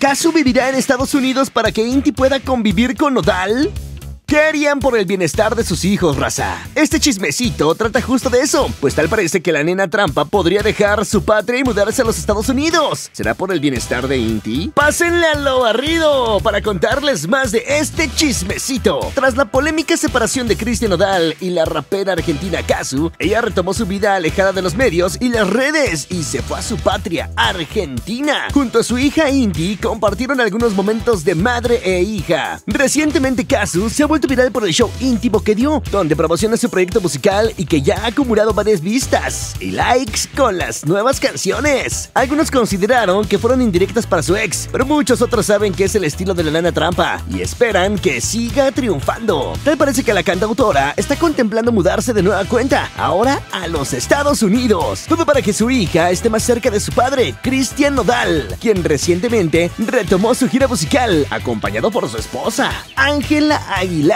¿Kazu vivirá en Estados Unidos para que Inti pueda convivir con Nodal? ¿Qué harían por el bienestar de sus hijos, raza? Este chismecito trata justo de eso, pues tal parece que la nena trampa podría dejar su patria y mudarse a los Estados Unidos. ¿Será por el bienestar de Inti? Pásenle a lo barrido para contarles más de este chismecito. Tras la polémica separación de Cristian Odal y la rapera argentina Kazu, ella retomó su vida alejada de los medios y las redes y se fue a su patria, Argentina. Junto a su hija Inti compartieron algunos momentos de madre e hija. Recientemente Kazu se ha viral por el show íntimo que dio, donde promociona su proyecto musical y que ya ha acumulado varias vistas y likes con las nuevas canciones. Algunos consideraron que fueron indirectas para su ex, pero muchos otros saben que es el estilo de la lana trampa y esperan que siga triunfando. Tal parece que la cantautora está contemplando mudarse de nueva cuenta, ahora a los Estados Unidos. Todo para que su hija esté más cerca de su padre, Cristian Nodal, quien recientemente retomó su gira musical, acompañado por su esposa, Ángela Aguilar.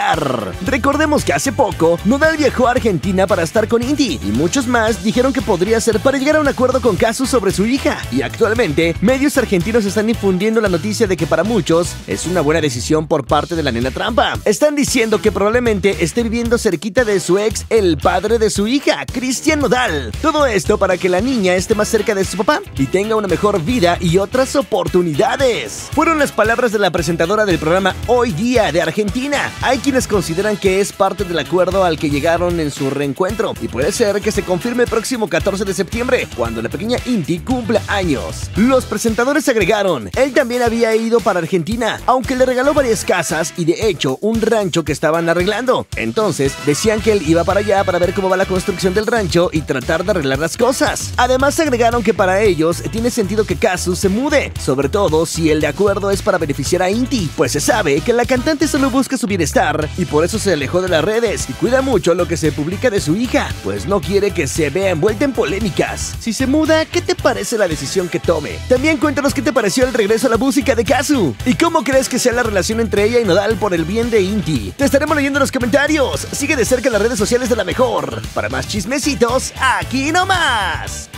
Recordemos que hace poco, Nodal viajó a Argentina para estar con Indy y muchos más dijeron que podría ser para llegar a un acuerdo con Casu sobre su hija. Y actualmente, medios argentinos están difundiendo la noticia de que para muchos es una buena decisión por parte de la nena trampa. Están diciendo que probablemente esté viviendo cerquita de su ex, el padre de su hija, Cristian Nodal. Todo esto para que la niña esté más cerca de su papá y tenga una mejor vida y otras oportunidades. Fueron las palabras de la presentadora del programa Hoy Día de Argentina. Quienes consideran que es parte del acuerdo al que llegaron en su reencuentro y puede ser que se confirme el próximo 14 de septiembre, cuando la pequeña Inti cumpla años. Los presentadores agregaron, él también había ido para Argentina, aunque le regaló varias casas y de hecho un rancho que estaban arreglando. Entonces decían que él iba para allá para ver cómo va la construcción del rancho y tratar de arreglar las cosas. Además agregaron que para ellos tiene sentido que Kazu se mude, sobre todo si el de acuerdo es para beneficiar a Inti, pues se sabe que la cantante solo busca su bienestar y por eso se alejó de las redes y cuida mucho lo que se publica de su hija, pues no quiere que se vea envuelta en polémicas. Si se muda, ¿qué te parece la decisión que tome? También cuéntanos qué te pareció el regreso a la música de Kazu y cómo crees que sea la relación entre ella y Nodal por el bien de Inti. Te estaremos leyendo en los comentarios. Sigue de cerca las redes sociales de la mejor. Para más chismecitos, aquí nomás.